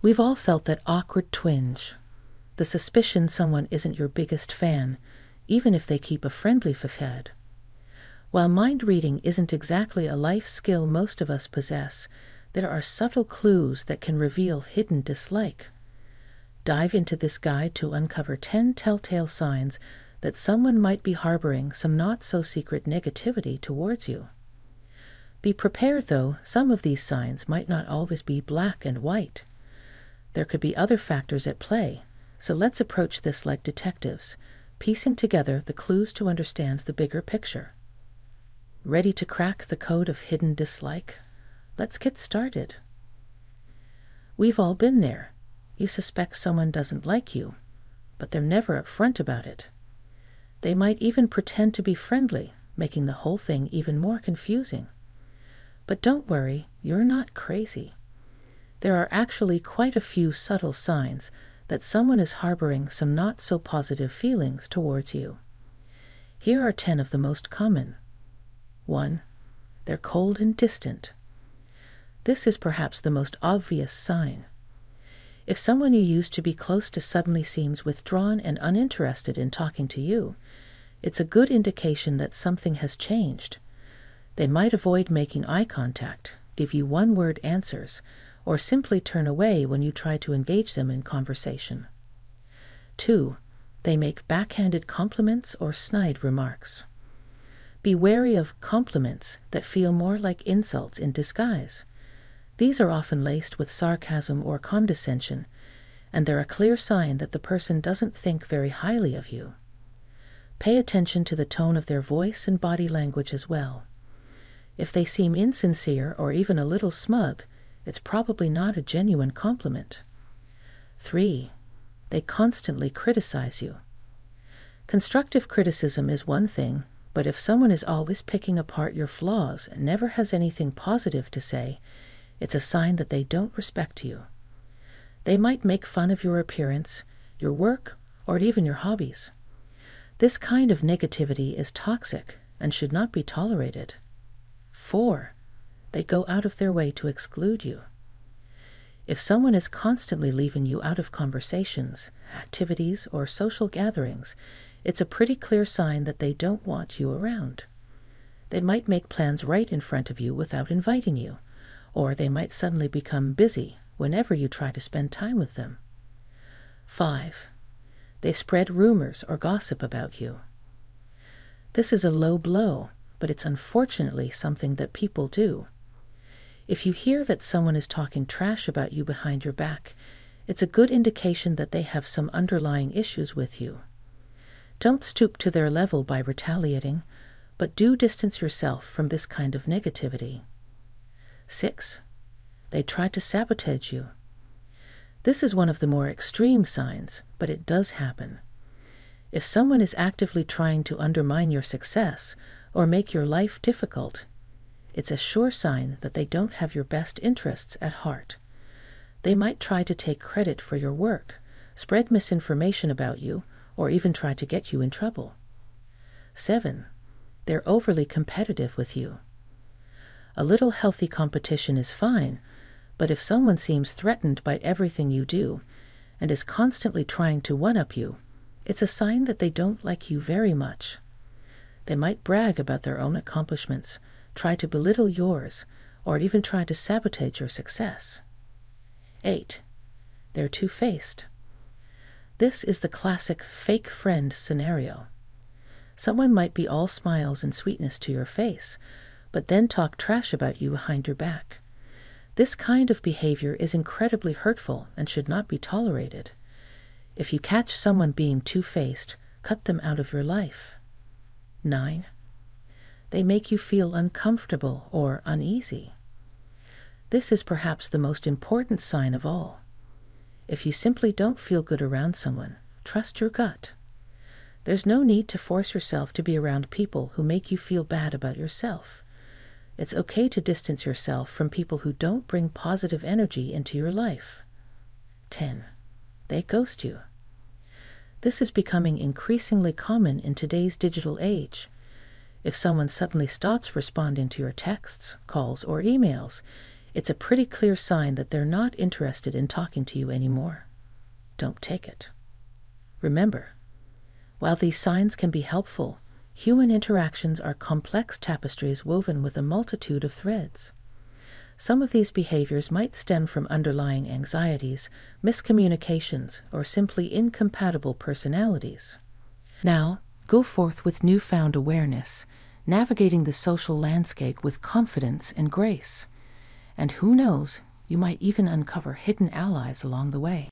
We've all felt that awkward twinge, the suspicion someone isn't your biggest fan, even if they keep a friendly facade. While mind reading isn't exactly a life skill most of us possess, there are subtle clues that can reveal hidden dislike. Dive into this guide to uncover 10 telltale signs that someone might be harboring some not so secret negativity towards you. Be prepared, though, some of these signs might not always be black and white. There could be other factors at play, so let's approach this like detectives, piecing together the clues to understand the bigger picture. Ready to crack the code of hidden dislike? Let's get started. We've all been there. You suspect someone doesn't like you, but they're never upfront about it. They might even pretend to be friendly, making the whole thing even more confusing. But don't worry, you're not crazy. There are actually quite a few subtle signs that someone is harboring some not so positive feelings towards you. Here are 10 of the most common. 1. They're cold and distant. This is perhaps the most obvious sign. If someone you used to be close to suddenly seems withdrawn and uninterested in talking to you, it's a good indication that something has changed. They might avoid making eye contact, give you one word answers, or simply turn away when you try to engage them in conversation. 2. They make backhanded compliments or snide remarks. Be wary of compliments that feel more like insults in disguise. These are often laced with sarcasm or condescension, and they're a clear sign that the person doesn't think very highly of you. Pay attention to the tone of their voice and body language as well. If they seem insincere or even a little smug, it's probably not a genuine compliment. 3. They constantly criticize you. Constructive criticism is one thing, but if someone is always picking apart your flaws and never has anything positive to say, it's a sign that they don't respect you. They might make fun of your appearance, your work, or even your hobbies. This kind of negativity is toxic and should not be tolerated. 4. They go out of their way to exclude you. If someone is constantly leaving you out of conversations, activities, or social gatherings, it's a pretty clear sign that they don't want you around. They might make plans right in front of you without inviting you or they might suddenly become busy whenever you try to spend time with them. 5. They spread rumors or gossip about you. This is a low blow, but it's unfortunately something that people do. If you hear that someone is talking trash about you behind your back, it's a good indication that they have some underlying issues with you. Don't stoop to their level by retaliating, but do distance yourself from this kind of negativity. 6. They try to sabotage you. This is one of the more extreme signs, but it does happen. If someone is actively trying to undermine your success or make your life difficult, it's a sure sign that they don't have your best interests at heart. They might try to take credit for your work, spread misinformation about you, or even try to get you in trouble. 7. They're overly competitive with you. A little healthy competition is fine, but if someone seems threatened by everything you do and is constantly trying to one up you, it's a sign that they don't like you very much. They might brag about their own accomplishments, try to belittle yours, or even try to sabotage your success. 8. They're two faced. This is the classic fake friend scenario. Someone might be all smiles and sweetness to your face, but then talk trash about you behind your back. This kind of behavior is incredibly hurtful and should not be tolerated. If you catch someone being two faced, cut them out of your life. 9. They make you feel uncomfortable or uneasy. This is perhaps the most important sign of all. If you simply don't feel good around someone, trust your gut. There's no need to force yourself to be around people who make you feel bad about yourself. It's okay to distance yourself from people who don't bring positive energy into your life. 10. They ghost you. This is becoming increasingly common in today's digital age. If someone suddenly stops responding to your texts, calls, or emails, it's a pretty clear sign that they're not interested in talking to you anymore. Don't take it. Remember, while these signs can be helpful, human interactions are complex tapestries woven with a multitude of threads. Some of these behaviors might stem from underlying anxieties, miscommunications, or simply incompatible personalities. Now, go forth with newfound awareness, navigating the social landscape with confidence and grace. And who knows, you might even uncover hidden allies along the way.